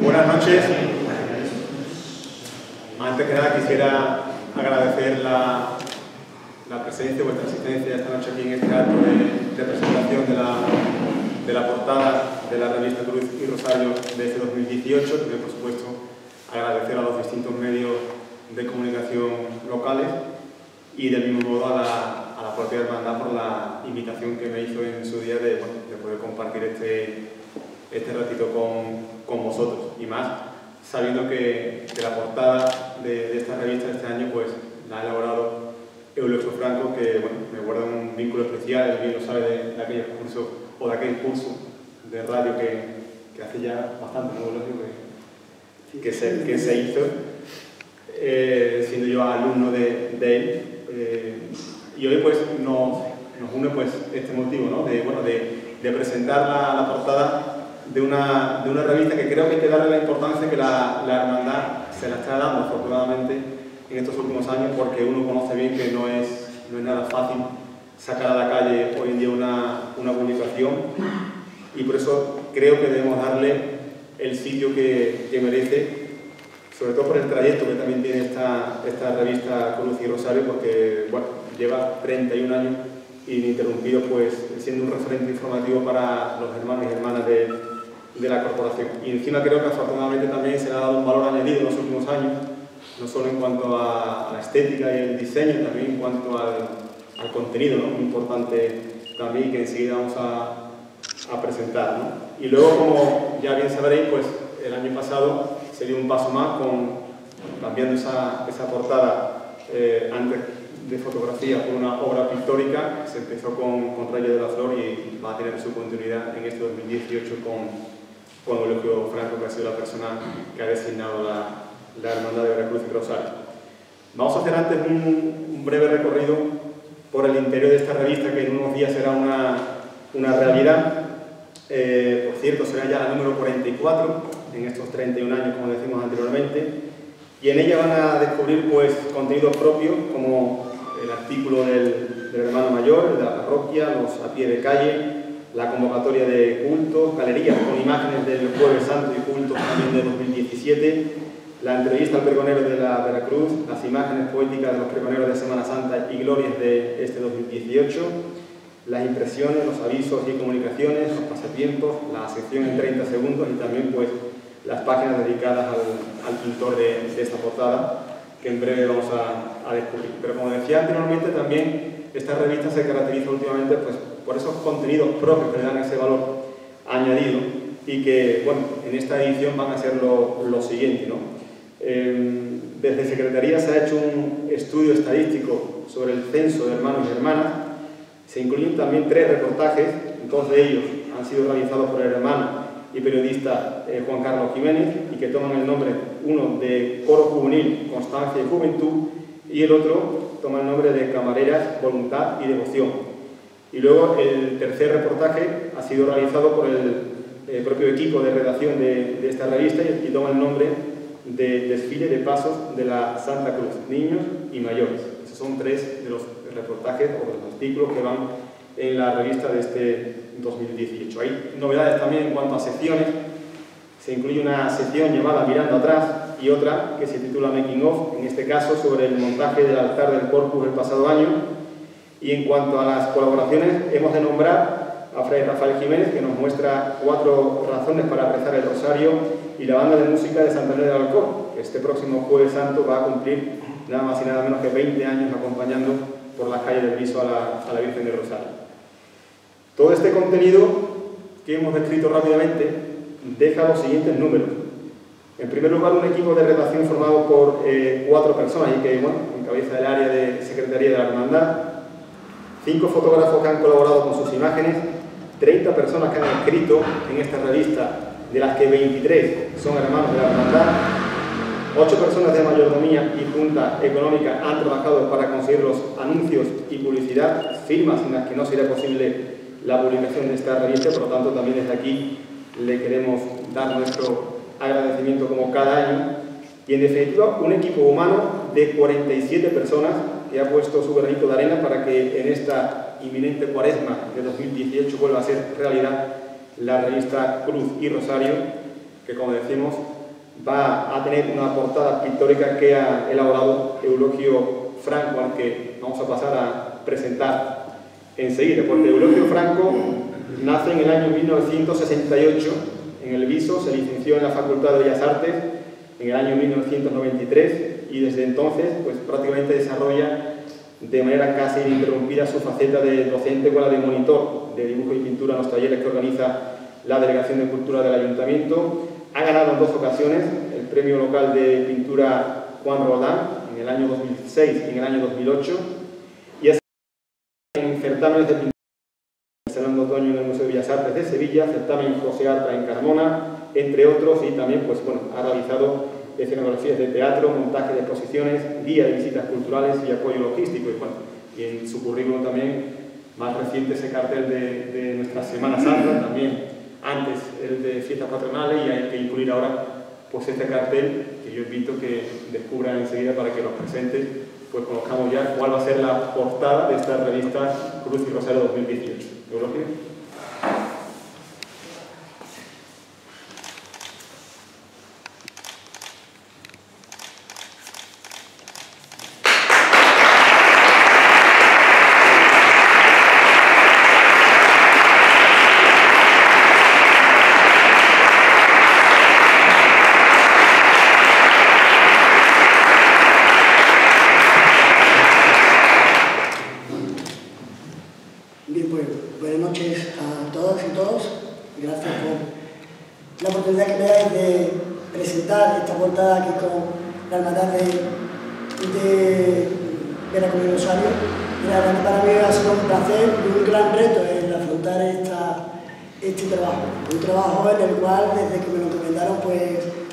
Buenas noches. Antes que nada quisiera agradecer la, la presencia, vuestra asistencia esta noche aquí en este acto de, presentación de la, de la, portada de la revista Cruz y Rosario de este 2018. También, por supuesto, agradecer a los distintos medios de comunicación locales y del mismo modo a la, a la propia hermandad por la invitación que me hizo en su día de, de poder compartir este, este ratito con, con, vosotros. Y más sabiendo que, que la portada de, de, esta revista de este año pues la ha elaborado Eulexo Franco, que bueno, me guarda un vínculo especial, él bien lo sabe de, de aquellos cursos o de aquel curso de radio que, que hace ya bastante, ¿no? Que, que, se, que se hizo, eh, siendo yo alumno de, de él. Eh, y hoy pues nos, nos une pues este motivo, ¿no? De, bueno, de, de presentar la, la, portada de una, de una revista que creo que hay que darle la importancia que la, la hermandad se la está dando afortunadamente en estos últimos años porque uno conoce bien que no es, no es nada fácil sacar a la calle hoy en día una, una publicación. Y por eso creo que debemos darle el sitio que, que merece sobre todo por el trayecto que también tiene esta, esta revista Cruz y Rosario, porque bueno, lleva 31 años ininterrumpido, pues siendo un referente informativo para los hermanos y hermanas de, de, la corporación. Y encima creo que afortunadamente también se le ha dado un valor añadido en los últimos años, no solo en cuanto a, la estética y el diseño, también en cuanto al, al contenido, ¿no? muy importante también que enseguida vamos a, a presentar. ¿no? Y luego, como ya bien sabréis, pues el año pasado se dio un paso más con cambiando esa, esa portada eh, antes de fotografía por una obra pictórica, se empezó con, con Rayo de la Flor y va a tener su continuidad en este 2018 con, con Eulogio Franco, que ha sido la persona que ha designado la, la Hermandad de Veracruz y Rosario. Vamos a hacer antes un, un, breve recorrido por el interior de esta revista, que en unos días será una, una realidad. Eh, por cierto, será ya la número 44 en estos 31 años, como decimos anteriormente, y en ella van a descubrir pues, contenidos propios, como el artículo del, del hermano mayor, de la parroquia, los a pie de calle, la convocatoria de cultos, galerías con imágenes del Jueves Santo y cultos también de 2017, la entrevista al pregonero de la Veracruz, las imágenes poéticas de los pregoneros de Semana Santa y glorias de este 2018, las impresiones, los avisos y comunicaciones, los pasatiempos, la sección en 30 segundos y también pues las páginas dedicadas al, al pintor de, de, esta portada que en breve vamos a, a, descubrir. Pero como decía anteriormente también esta revista se caracteriza últimamente pues, por esos contenidos propios que le dan ese valor añadido y que bueno, en esta edición van a ser lo, lo siguiente. ¿no? Eh, desde Secretaría se ha hecho un estudio estadístico sobre el censo de hermanos y hermanas se incluyen también tres reportajes, dos de ellos han sido realizados por el hermano y periodista eh, Juan Carlos Jiménez y que toman el nombre, uno de Coro Juvenil, Constancia y Juventud, y el otro toma el nombre de Camareras, Voluntad y Devoción. Y luego el tercer reportaje ha sido realizado por el eh, propio equipo de redacción de, de esta revista y, y toma el nombre de Desfile de Pasos de la Santa Cruz, Niños y Mayores. Esos son tres de los reportajes o de los artículos que van en la revista de este 2018. Hay novedades también en cuanto a secciones. Se incluye una sección llamada Mirando Atrás y otra que se titula Making Of, en este caso sobre el montaje del altar del Corpus el pasado año. Y en cuanto a las colaboraciones, hemos de nombrar a Fray Rafael Jiménez, que nos muestra cuatro razones para rezar el rosario, y la banda de música de Santander del Alcor, que este próximo Jueves Santo va a cumplir nada más y nada menos que 20 años acompañando por las calles del Viso a la, a la Virgen del Rosario. Todo este contenido que hemos descrito rápidamente deja los siguientes números. En primer lugar, un equipo de redacción formado por eh, cuatro personas y que, bueno, encabeza el área de Secretaría de la Hermandad, cinco fotógrafos que han colaborado con sus imágenes, 30 personas que han escrito en esta revista, de las que 23 son hermanos de la Hermandad, Ocho personas de mayordomía y junta económica han trabajado para conseguir los anuncios y publicidad, firmas en las que no sería posible la publicación de esta revista, por lo tanto también desde aquí le queremos dar nuestro agradecimiento como cada año. Y en definitiva un equipo humano de 47 personas que ha puesto su granito de arena para que en esta inminente cuaresma de 2018 vuelva a ser realidad la revista Cruz y Rosario que como decimos va a tener una portada pictórica que ha elaborado Eulogio Franco, al que vamos a pasar a presentar enseguida, porque Eulogio Franco nace en el año 1968 en el Viso, se licenció en la Facultad de Bellas Artes en el año 1993 y desde entonces pues, prácticamente desarrolla de manera casi ininterrumpida su faceta de docente con la de monitor de dibujo y pintura en los talleres que organiza la Delegación de Cultura del Ayuntamiento. Ha ganado en dos ocasiones el premio local de pintura Juan Rodán en el año 2006 y en el año 2008 y es en certámenes de pintura el Salón de Otoño en el Museo de Bellas Artes de Sevilla, certamen José Arta en Carmona, entre otros, y también pues, bueno, ha realizado escenografías de teatro, montaje de exposiciones, guía de visitas culturales y apoyo logístico. Y, bueno, y en su currículum también, más reciente ese cartel de, de nuestra Semana Santa, también antes el de fiestas patronales y hay que incluir ahora pues este cartel que yo invito que descubran enseguida para que los presentes pues conozcamos ya cuál va a ser la portada de esta revista Cruz y Rosario 2018. con la hermandad de, de, de la Comunidad de Rosario. Y para mí ha sido un placer y un gran reto el afrontar esta, este trabajo. Un trabajo en el cual, desde que me lo comentaron, pues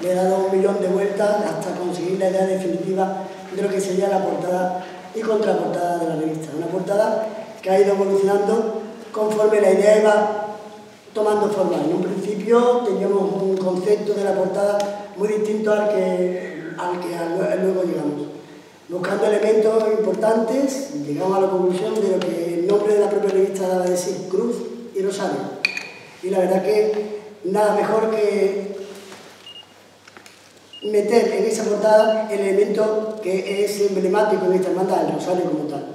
le he dado un millón de vueltas hasta conseguir la idea definitiva de lo que sería la portada y contraportada de la revista. Una portada que ha ido evolucionando conforme la idea iba tomando forma. En un principio teníamos un concepto de la portada ¿Eulogio? llegamos a la conclusión de lo que el nombre de la propia revista daba a decir, Cruz y Rosario. Y la verdad que nada mejor que meter en esa portada el elemento que es emblemático en esta hermandad, el Rosario como tal.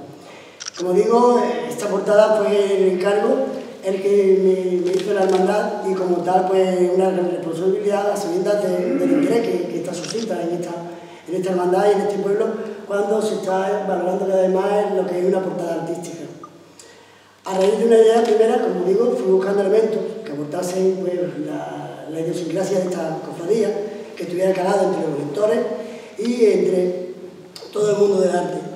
Como digo, esta portada fue el encargo el que me, hizo la hermandad y como tal pues una responsabilidad a sabiendas del interés que, que está suscita en esta, en esta hermandad y en este pueblo cuando se está valorando además lo que es una portada artística. A raíz de una idea primera, como digo, fui buscando elementos que aportasen pues, la, la idiosincrasia de esta cofradía, que estuviera calado entre los lectores y entre todo el mundo del arte.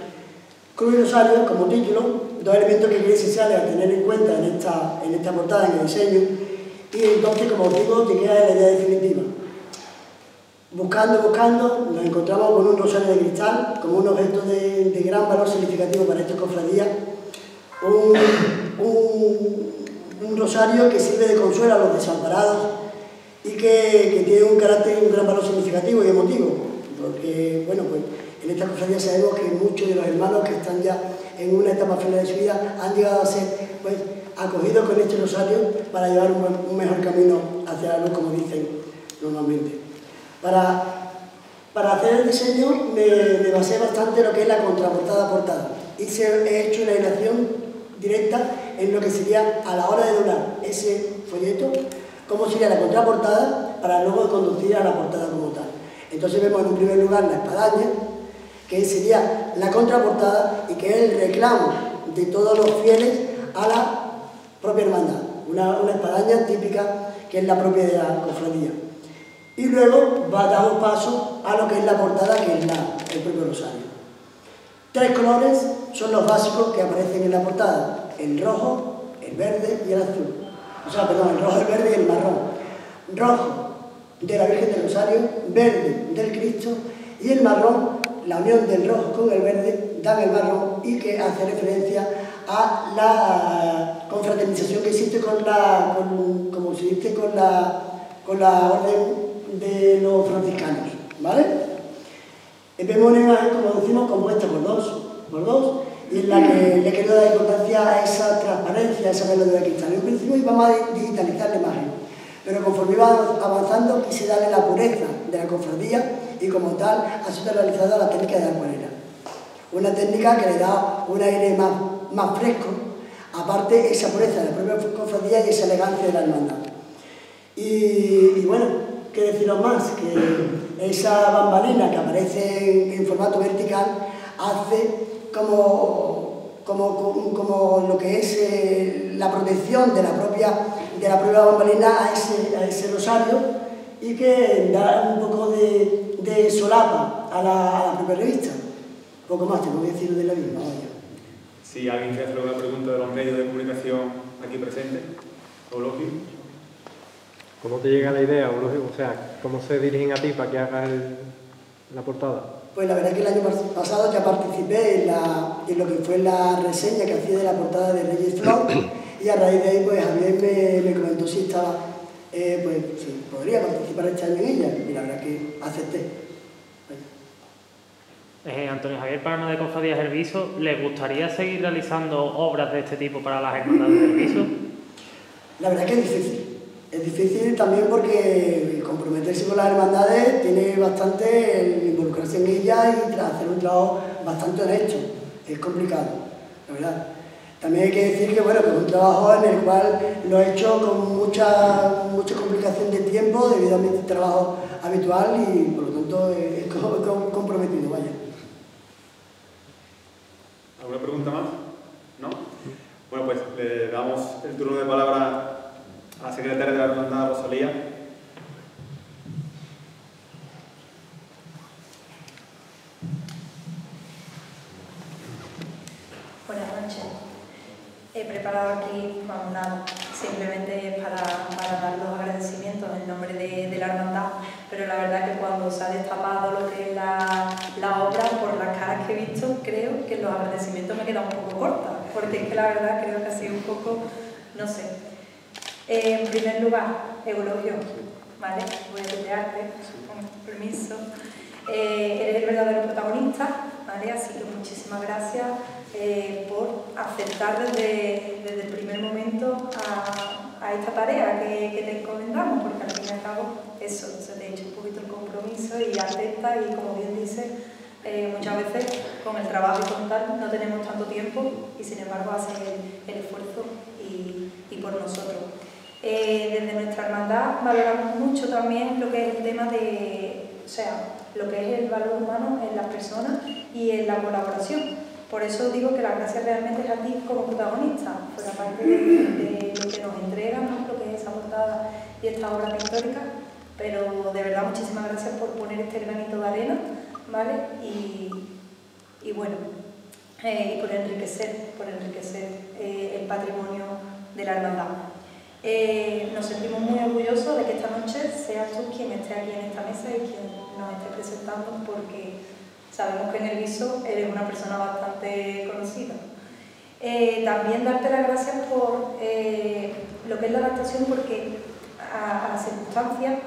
Cruz y Rosario, como título, dos elementos que creo esenciales a tener en cuenta en esta, en esta portada, en el diseño, y entonces, como digo, llegué a la idea definitiva. Buscando, buscando, nos encontramos con un rosario de cristal, como un objeto de, gran valor significativo para esta cofradía, un, rosario que sirve de consuelo a los desamparados y que, tiene un carácter, un gran valor significativo y emotivo, porque, bueno, pues en esta cofradía sabemos que muchos de los hermanos que están ya en una etapa final de su vida han llegado a ser, pues, acogidos con este rosario para llevar un mejor camino hacia la luz, como dicen normalmente. Para, para hacer el diseño me, basé bastante en lo que es la contraportada portada. Hice, he hecho una ilación directa en lo que sería a la hora de doblar ese folleto, cómo sería la contraportada para luego conducir a la portada como tal. Entonces vemos en un primer lugar la espadaña, que sería la contraportada y que es el reclamo de todos los fieles a la propia hermandad. Una, una espadaña típica que es la propia de la cofradía. Y luego va damos paso a lo que es la portada, que es la, el propio rosario. Tres colores son los básicos que aparecen en la portada, el rojo, el verde y el azul. O sea, perdón, el rojo, el verde y el marrón. Rojo de la Virgen del Rosario, verde del Cristo y el marrón, la unión del rojo con el verde, dan el marrón y que hace referencia a la confraternización que existe con la, como se dice, con la, con la orden de los franciscanos, ¿vale? Vemos una imagen, como decimos, compuesta por dos, por dos, y en la que le quiero dar importancia a esa transparencia, a esa melodía de cristal. En principio vamos a digitalizar la imagen, Pero conforme iba avanzando quise darle la pureza de la cofradía y como tal ha sido realizada la técnica de acuarela. Una técnica que le da un aire más, más fresco, aparte esa pureza de la propia cofradía y esa elegancia de la hermandad. Y, bueno, qué deciros más, que esa bambalina que aparece en, formato vertical hace como, como, lo que es eh, la protección de la propia, de la propia bambalina a ese, a ese rosario y que da un poco de, de solapa a la, a la propia revista. Poco más tengo que decir de la misma. Si alguien quiere hacer alguna pregunta de los medios de comunicación aquí presentes, o ¿Cómo te llega la idea, O sea, ¿cómo se dirigen a ti para que hagas la portada? Pues la verdad es que el año pasado ya participé en, lo que fue la reseña que hacía de la portada de Reyes Flor y a raíz de ahí pues Javier me, comentó si estaba, eh, pues si podría participar este año en ella y la verdad que acepté. Eh, Antonio Javier Palma de Cofradías El Viso, ¿le gustaría seguir realizando obras de este tipo para las hermandades del Viso? La verdad que es difícil. Es difícil también porque comprometerse con las hermandades tiene bastante el involucrarse en ellas y hacer un trabajo bastante honesto. Es complicado, la verdad. También hay que decir que, bueno, que es un trabajo en el cual lo he hecho con mucha, mucha complicación de tiempo debido a mi trabajo habitual y por lo tanto es comprometido, vaya. ¿Alguna pregunta más? ¿No? Bueno, pues le damos el turno de palabra a la secretaria de la Hermandad Rosalía. Buenas noches. He preparado aquí, vamos, nada, simplemente para, dar los agradecimientos en nombre de, la hermandad, pero la verdad que cuando se ha destapado lo que es la, la, obra, por las caras que he visto, creo que los agradecimientos me quedan un poco cortos, porque es que la verdad creo que ha sido un poco, no sé, en primer lugar, eulogio, ¿vale? Voy a tutearte, con permiso. Eh, eres el verdadero protagonista, ¿vale? Así que muchísimas gracias eh, por aceptar desde, desde, el primer momento a, a esta tarea que, que, te encomendamos, porque al fin y al cabo eso, se te echa un poquito el compromiso y acepta y como bien dice, eh, muchas veces con el trabajo y con tal no tenemos tanto tiempo y sin embargo haces el, el esfuerzo y, y por nosotros. Eh, desde nuestra hermandad valoramos mucho también lo que es el tema de, sea, lo que es el valor humano en las personas y en la colaboración. Por eso digo que la gracia realmente es a ti como protagonista, por la parte de, lo que nos entregan, lo que es esa portada y esta obra pictórica, pero de verdad muchísimas gracias por poner este granito de arena, ¿vale? Y, y bueno, eh, y por enriquecer, por enriquecer eh, el patrimonio de la hermandad. Eh, nos sentimos muy orgullosos de que esta noche seas tú quien esté aquí en esta mesa y quien nos esté presentando porque sabemos que en el viso eres una persona bastante conocida. Eh, también darte las gracias por eh, lo que es la adaptación porque a, las circunstancias,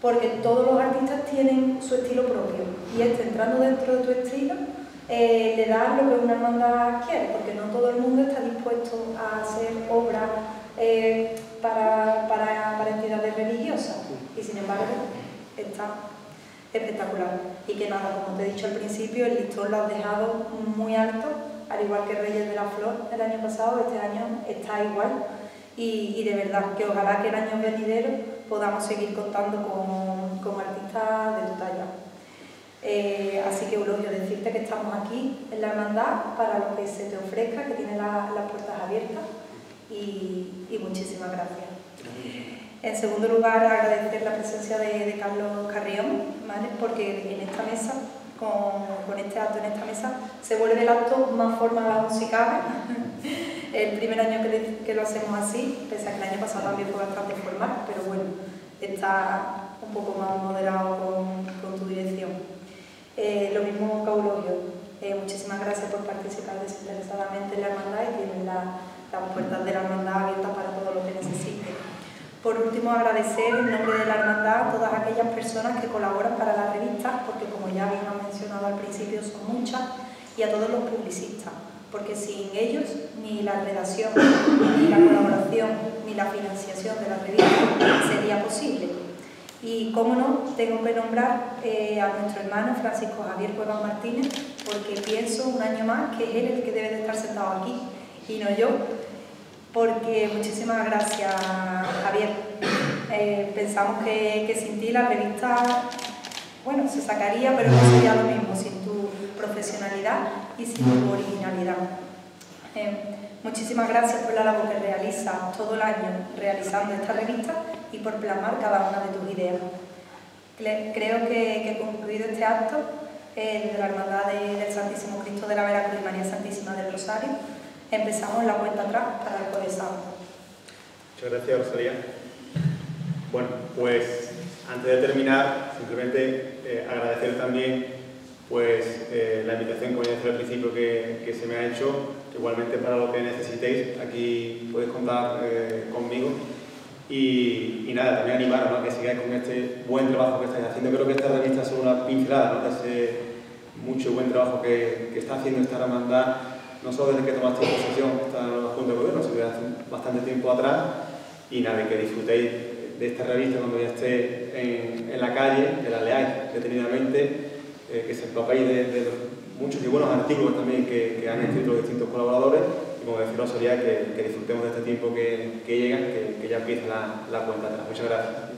porque todos los artistas tienen su estilo propio y este entrando dentro de tu estilo le da lo que una hermandad quiere, porque no todo el mundo está dispuesto a hacer obras para, para, para entidades religiosas y sin embargo está espectacular. Y que nada, como te he dicho al principio, el listón lo has dejado muy alto, al igual que Reyes de la Flor el año pasado, este año está igual. Y, y de verdad que ojalá que el año venidero podamos seguir contando con, con artistas de tu talla. Eh, así que Eulogio, decirte que estamos aquí en la hermandad para lo que se te ofrezca, que tiene las puertas abiertas y, muchísimas gracias. En segundo lugar, agradecer la presencia de, Carlos Carrión, porque en esta mesa, con, este acto en esta mesa, se vuelve el acto más formal musical. el primer año que, lo hacemos así, pese a que el año pasado también fue bastante formal, pero bueno, está un poco más moderado con, tu dirección. Eh, lo mismo Caulogio, eh, muchísimas gracias por participar desinteresadamente en la hermandad y tienen la las puertas de la hermandad abiertas para todo lo que necesite. Por último, agradecer en nombre de la hermandad a todas aquellas personas que colaboran para la revista, porque como ya bien han mencionado al principio, son muchas, y a todos los publicistas, porque sin ellos ni la redacción, ni la colaboración, ni la financiación de la revista sería posible. Y, cómo no, tengo que nombrar eh, a nuestro hermano Francisco Javier Cuevas Martínez, porque pienso un año más que es él el que debe de estar sentado aquí y no yo, porque muchísimas gracias Javier. Eh, pensamos que, que, sin ti la revista, bueno, se sacaría, pero no sería lo mismo sin tu profesionalidad y sin tu originalidad. Eh, muchísimas gracias por la labor que realizas todo el año realizando esta revista y por plasmar cada una de tus ideas. Creo que, que concluido este acto eh, de la Hermandad del Santísimo Cristo de la Veracruz y María Santísima del Rosario, empezamos la cuenta atrás para el Jueves Santo. Muchas gracias, Rosalía. Bueno, pues antes de terminar, simplemente eh, agradecer también pues, eh, la invitación, como ya decía al principio, que, que, se me ha hecho. Igualmente para lo que necesitéis, aquí podéis contar eh, conmigo. Y, y, nada, también animaros ¿no? que sigáis con este buen trabajo que estáis haciendo. Creo que esta revista es una pincelada ¿no? de ese mucho buen trabajo que, que está haciendo esta hermandad no solo desde que tomaste posesión esta Junta de Gobierno, sino hace bastante tiempo atrás, y nada, que disfrutéis de esta revista cuando ya esté en, la calle, que la leáis detenidamente, eh, que se empapéis de, de, muchos y buenos artículos también que, han escrito los distintos colaboradores, y como decía Rosalía, que, que disfrutemos de este tiempo que, que llega, que, que ya empieza la, la cuenta atrás. Muchas gracias.